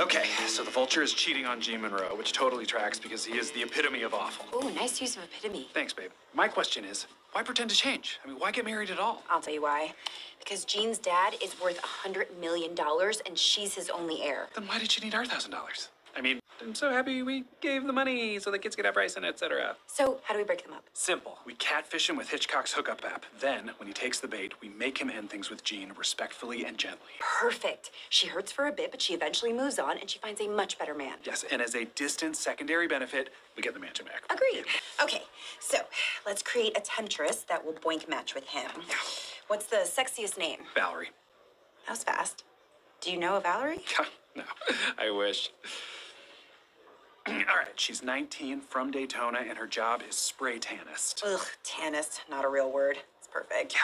Okay, so the vulture is cheating on G Monroe, which totally tracks because he is the epitome of awful. Ooh, nice use of epitome. Thanks, babe. My question is, why pretend to change? I mean, why get married at all? I'll tell you why. Because Jean's dad is worth a hundred million dollars and she's his only heir. Then why did she need our thousand dollars? I mean, I'm so happy we gave the money so the kids could have rice and etc. So, how do we break them up? Simple. We catfish him with Hitchcock's hookup app. Then, when he takes the bait, we make him end things with Jean respectfully and gently. Perfect. She hurts for a bit, but she eventually moves on and she finds a much better man. Yes, and as a distant secondary benefit, we get the mansion back. Agreed. Okay, so let's create a temptress that will boink match with him. What's the sexiest name? Valerie. That was fast. Do you know a Valerie? no, I wish. All right, she's 19 from Daytona, and her job is spray tannist. Ugh, tannist, not a real word. It's perfect.